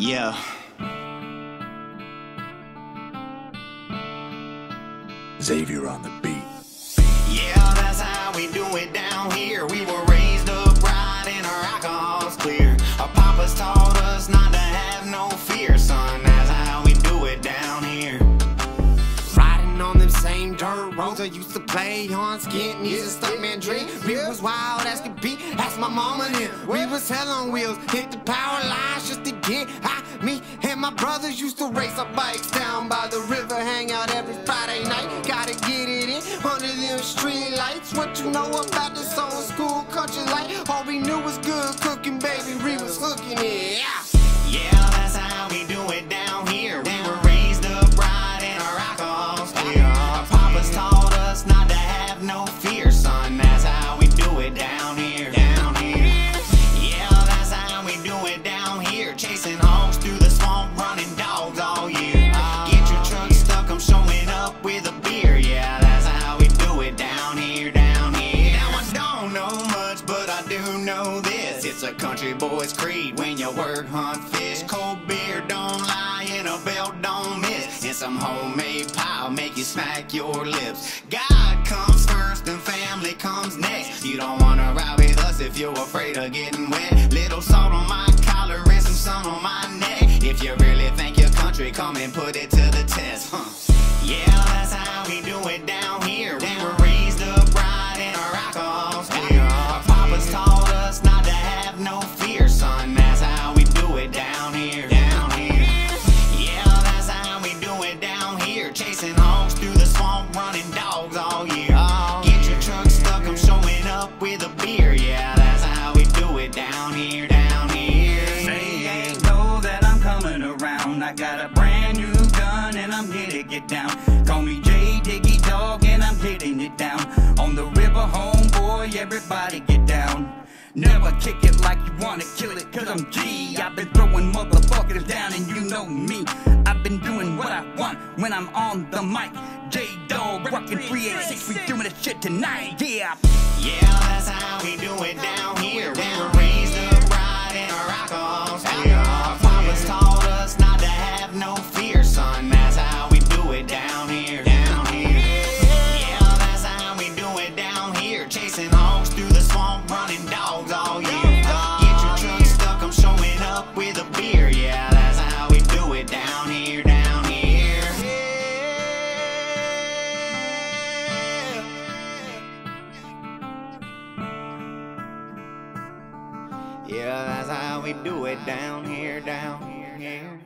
Yeah. Xavier on the beat. Yeah, that's how we do it down here. We were raised up right and our alcohol's clear. Our papas taught us not to have no fear, I used to play on. Skin is a stuntman dream. We was wild as could be. Ask my mama then. We was hell on wheels. Hit the power lines just to get high. Me and my brothers used to race our bikes down by the river. Hang out every Friday night. Gotta get it in under them street lights. What you know about this old school country life? All we knew was good cooking, baby. We was hooking it. It's a country boy's creed when you work, hunt, fish. Cold beer don't lie, and a belt don't miss. And some homemade pie will make you smack your lips. God comes first and family comes next. You don't wanna ride with us if you're afraid of getting wet. Little salt on my collar and some sun on my neck. If you really think your country, come and put it to no fear, son. That's how we do it down here. Down here. Yeah, that's how we do it down here. Chasing hogs through the swamp, running dogs all year. Get your truck stuck, I'm showing up with a beer. Yeah, that's how we do it down here. Down here. They ain't know that I'm coming around. I got a brand new gun and I'm here to get down. Call me Never kick it like you wanna kill it, cause I'm G. I've been throwing motherfuckers down and you know me. I've been doing what I want when I'm on the mic. J Dog, rockin' 386, we doing this shit tonight. Yeah, Yeah, that's how we do it down here, down here.